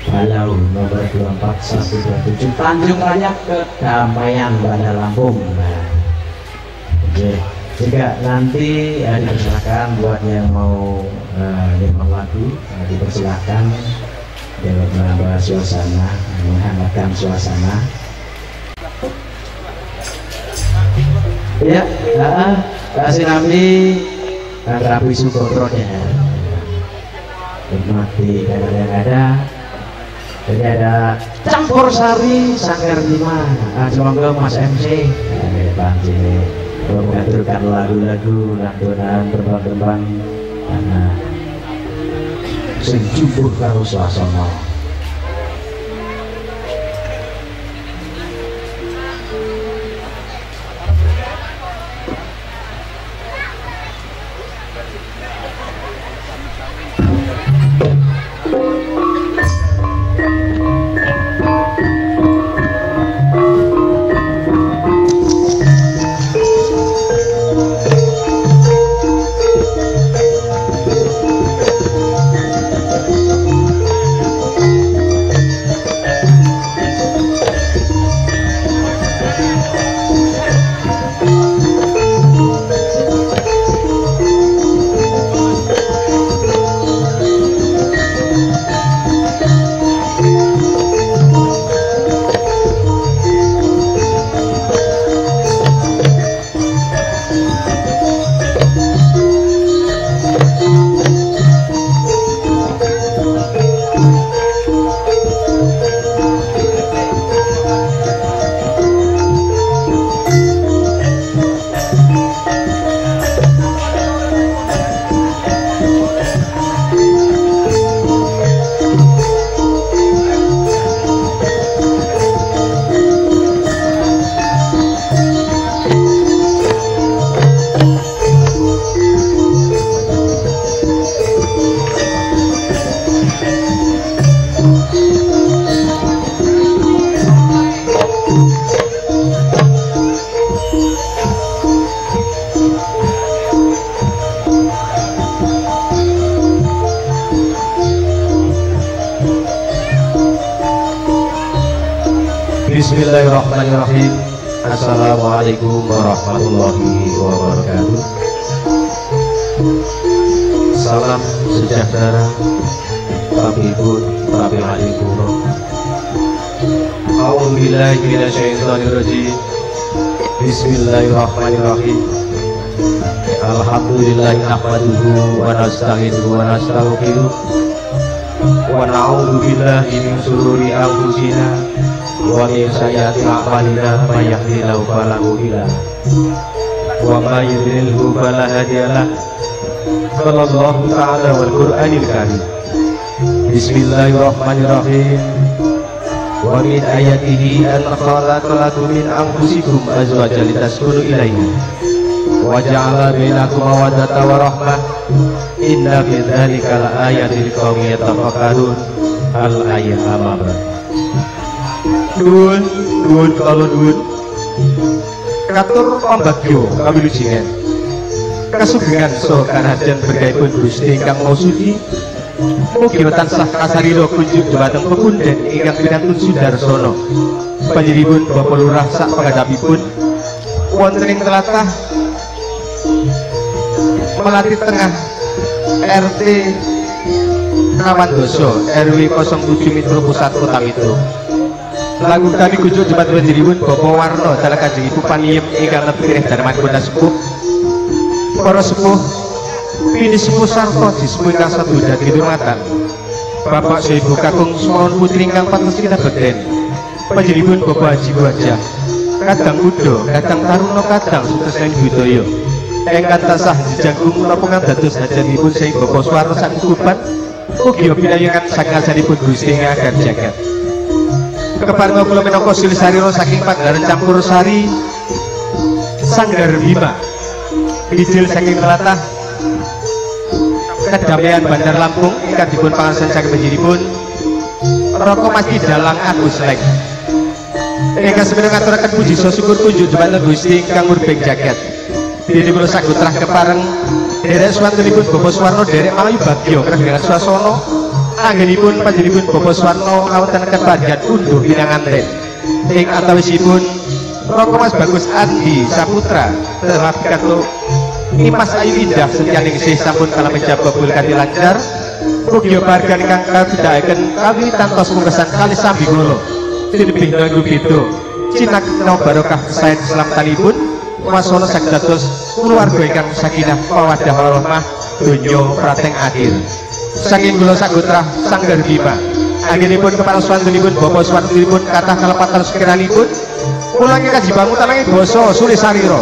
Balau nomor 24127 Tanjung Raya Kedamaian Bandar Lampung. Juga nanti ya, dipersilakan buat yang mau uh, nyimak lagu uh, dipersilakan. Dapat menambah suasana menghangatkan suasana. Ya uh, kasih nabi Rabi Sukotro ya. Nikmati ada jadi ada campur sari sanggar lima. Nah, semoga mas MC depan sini mengaturkan lagu-lagu lantunan terbang-terbang karena sing jumbuh karo suasana Alhamdulillah nahmaduhu wa nasta'inuhu wa nastaghfiruh wa na'udzu billahi min shururi anfusina wa min sayyiati a'malina may yahdihillahu fala mudilla wa may yudlilhu fala hadiya lah qala Allah ta'ala wal Qur'anil karim Bismillahirrahmanirrahim ومن آياته أن خلق لكم من أنفسكم أزواجا لتسكنوا إليها وجعل بينكم مودة ورحمة إن في ذلك لآيات لقوم يتفكرون الآية أمام Nuwun, nuwun kalau nuwun. Katur pambagyo kami lucingan. Kasugengan so kanajan bergaipun Gusti ingkang mau suci Mugi tansah kasariro kunjuk dumateng pepunden ingkang pinantun Sudarsono. Panjenenganipun Bapak Lurah sak pangadapipun wonten ing tlatah Melati Tengah RT Rawandoso RW 07 Mitro Pusat Kota Mitro. Lagu kami kunjuk jembat panjenenganipun Bapak Warno dalah kanjeng Ibu Paniem ingkang lebih darman kota sepuh. Para sepuh Pini sepuh sarto disepuh ingkang satu dan kehormatan Bapak Seibu Kakung Semon Putri ingkang patus kita beden Panjenenganipun Bapak Haji Wajah Kadang Kudo, kadang Taruno, kadang Sukses Neng Budoyo Engkang tasah dijagung menapa kang dados hajanipun sing Bapak Suwarno sak kukuban ugi saking ajaripun Gusti agar jagat. Keparenga kula minangka silisarira saking Pandaran Campur Sari Sanggar Bima. Bijil saking telatah kedamaian Bandar Lampung ingkang dipun pangasan saking panjenenganipun Roko Mas Dalang Agus Lek. Ingkang semeneng ngaturaken puji syukur kunjuk dhumateng Gusti ingkang murbeng jagat Dene kula saged trah kepareng. Derek swantenipun Bapak Suwarno derek Malayu Bagyo kerenggangan swasana anggenipun panjenenganipun Bapak Suwarno ngawontenaken panjenengan unduh pinanganten. Ing antawisipun Roko Mas Bagus Andi Saputra telah pikantuk Imas Ayu Indah setianing sih sampun kala menjaba bul kanthi lancar. Mugi bargan ingkang katindakaken kami tantos mungkesan kali sambi kula tinebih nganggo beda cinak no barokah kesaen selamtanipun wasana saged dados keluarga ingkang sakinah mawaddah warahmah donya prateng akhir saking kula sagotra sanggar bima Anggenipun kepala swantunipun Bapak swantunipun kathah kalepatan sekiranipun Ulangi kaji bangun tanangi boso suri sariro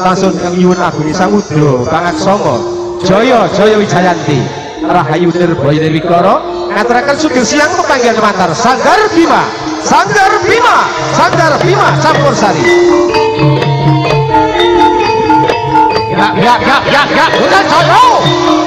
langsung nyuwun aguni samudra banget songo Jaya Jaya Wijayanti. Rahayu Nirboyo Nirwikara ngaturaken sugeng siang pepanggihan matar. Sanggar Bima Sanggar Bima Sanggar Bima campur sari Ya ya ya ya ya udah Jaya